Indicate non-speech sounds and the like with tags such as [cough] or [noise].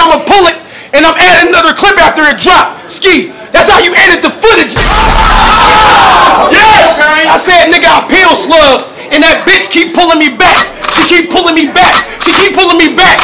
I'ma pull it and I'm adding another clip after it drops. Ski. That's how you edit the footage. [laughs] Yes! I said, nigga, I peel slugs, and that bitch keep pulling me back. She keep pulling me back. She keep pulling me back.